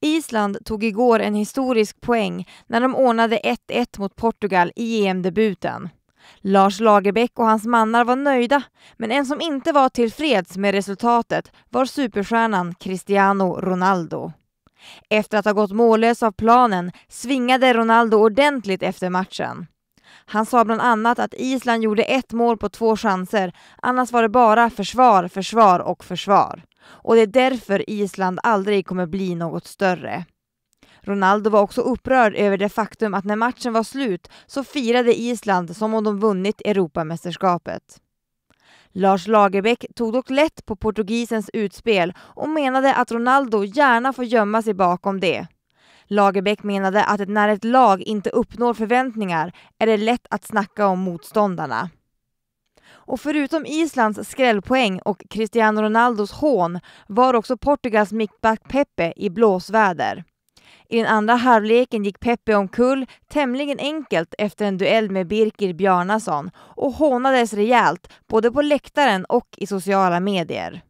Island tog igår en historisk poäng när de ordnade 1-1 mot Portugal i EM-debuten. Lars Lagerbäck och hans mannar var nöjda, men en som inte var tillfreds med resultatet var superstjärnan Cristiano Ronaldo. Efter att ha gått mållös av planen svingade Ronaldo ordentligt efter matchen. Han sa bland annat att Island gjorde ett mål på två chanser, annars var det bara försvar, försvar och försvar. Och det är därför Island aldrig kommer bli något större. Ronaldo var också upprörd över det faktum att när matchen var slut så firade Island som om de vunnit Europamästerskapet. Lars Lagerbäck tog dock lätt på portugisens utspel och menade att Ronaldo gärna får gömma sig bakom det. Lagerbäck menade att när ett lag inte uppnår förväntningar är det lätt att snacka om motståndarna. Och förutom Islands skrällpoäng och Cristiano Ronaldos hån var också Portugals mittback Pepe i blåsväder. I den andra halvleken gick Pepe omkull tämligen enkelt efter en duell med Birkir Bjarnason och hånades rejält både på läktaren och i sociala medier.